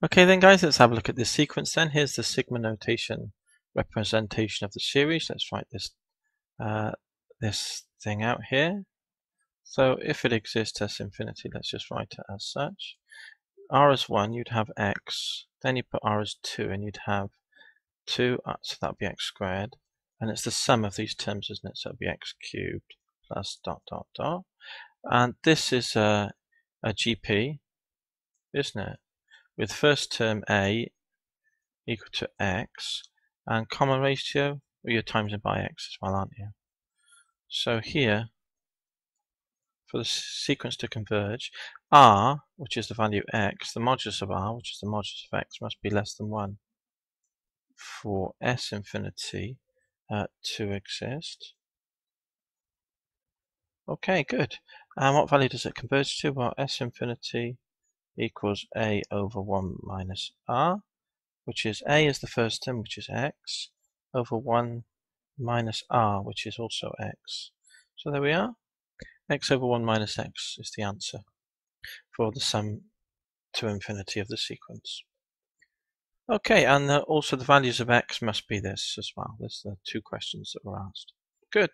Okay then guys, let's have a look at this sequence then. Here's the sigma notation representation of the series. Let's write this uh, this thing out here. So if it exists as infinity, let's just write it as such. r is 1, you'd have x. Then you put r as 2 and you'd have 2, uh, so that would be x squared. And it's the sum of these terms, isn't it? So it would be x cubed plus dot dot dot. And this is a, a GP, isn't it? With first term a equal to x and common ratio, well, you're timesing by x as well, aren't you? So here, for the sequence to converge, r, which is the value x, the modulus of r, which is the modulus of x, must be less than 1 for s infinity uh, to exist. Okay, good. And what value does it converge to? Well, s infinity equals a over 1 minus r, which is a is the first term, which is x, over 1 minus r, which is also x. So there we are. x over 1 minus x is the answer for the sum to infinity of the sequence. Okay, and uh, also the values of x must be this as well. There's the two questions that were asked. Good.